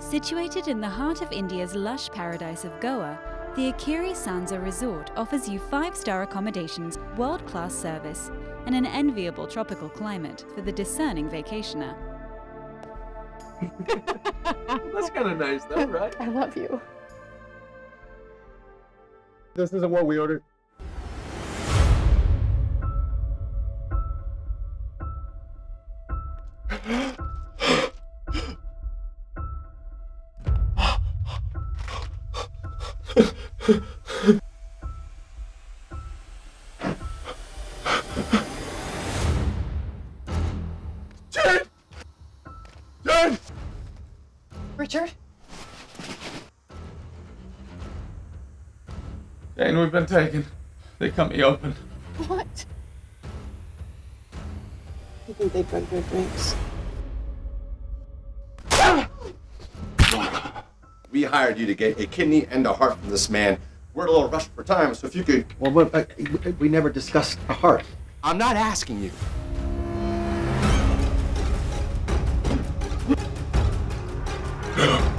Situated in the heart of India's lush paradise of Goa, the Akiri Sanza Resort offers you five star accommodations, world class service, and an enviable tropical climate for the discerning vacationer. That's kind of nice, though, right? I love you. This isn't what we ordered. Jen! Jen! Richard? Jane, we've been taken. They cut me open. What? You think they drunk your drinks? We hired you to get a kidney and a heart from this man. We're a little rushed for time, so if you could. Well, but, uh, we never discussed a heart. I'm not asking you.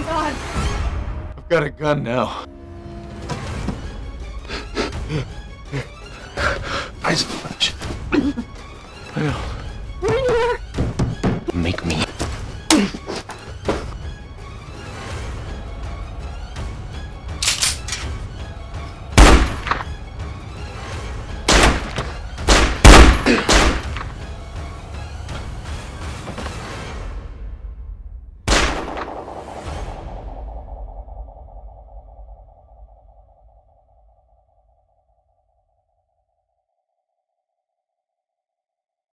my god! I've got a gun now. Eyes punch. I know.